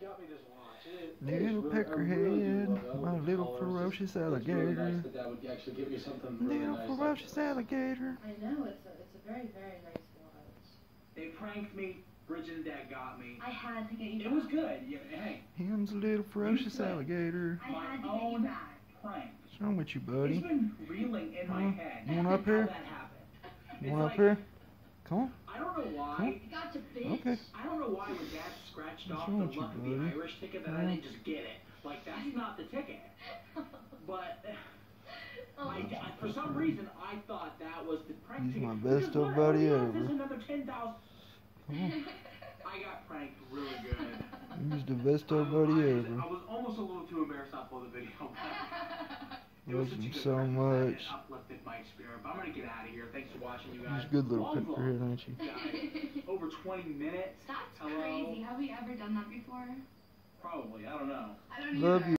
Little it's really- I really peckerhead, do love it. my little ferocious alligator. nice that Dad would actually give me something really Little ferocious alligator. I know, it's a, it's a very, very nice watch. They pranked me. Bridget and Dad got me. I had to get you It was good. Yeah, hey, Him's a little ferocious alligator. I my had to get you own back. prank. What's wrong with you, It's buddy? been reeling in my Huh? head. You want up here? You It's want up here? Come on. I don't know why. Huh? You got to bitch. Okay. I don't know why when Dad scratched What's off the with you, luck of the buddy? Irish ticket that I didn't just get it. Like that's not the ticket. But Oh. I, I- for some reason I thought that was the prank He's ticket. my Because best what- old buddy ever. is another ten thousand. I got pranked really good. He's the best old I- buddy I, ever. I was almost a little too embarrassed to upload the video. But it was such him so much. It uplifted my spirit. But I'm gonna get out of here. Thanks for watching, you guys. He's a good little Long vlog, peckerhead, ain't you? Guys. 20 minutes. That's Hello? crazy. Have we ever done that before? Probably. I don't know. I don't Love either. you.